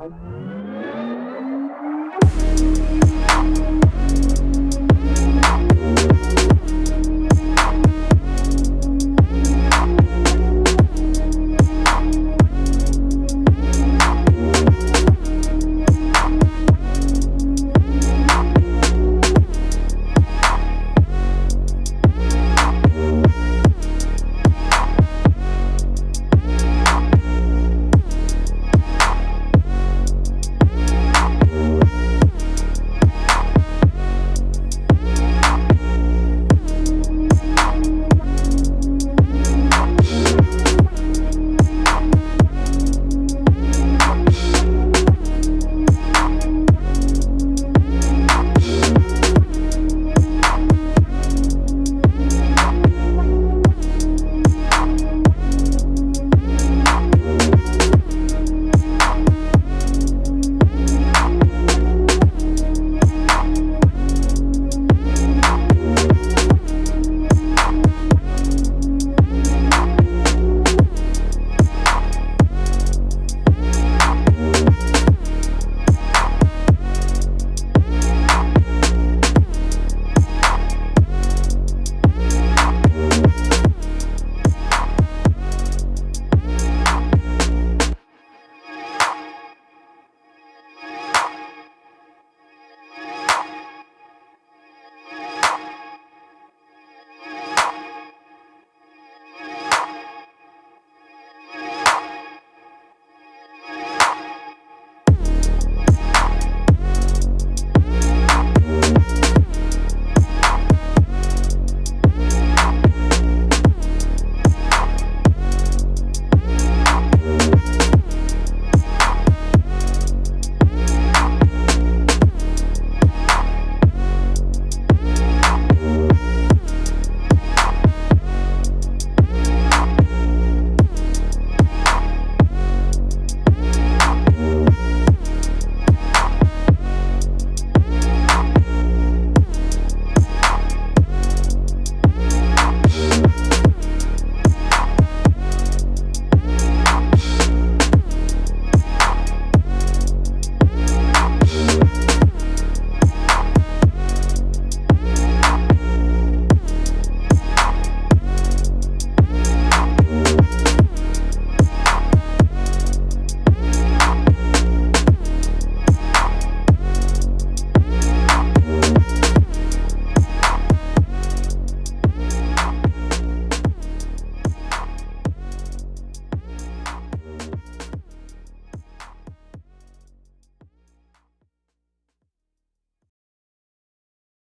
Bye.